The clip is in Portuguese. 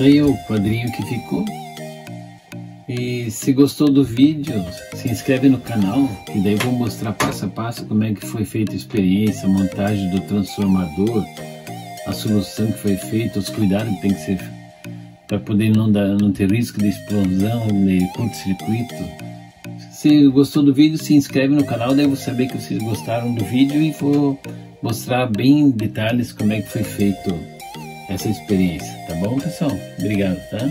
Aí o quadrinho que ficou. E se gostou do vídeo, se inscreve no canal, que daí vou mostrar passo a passo como é que foi feita a experiência, a montagem do transformador, a solução que foi feita, os cuidados que tem que ser para poder não, dar, não ter risco de explosão, de curto-circuito. Se gostou do vídeo, se inscreve no canal, daí eu vou saber que vocês gostaram do vídeo e vou mostrar bem em detalhes como é que foi feito essa experiência, tá bom pessoal? Obrigado, tá?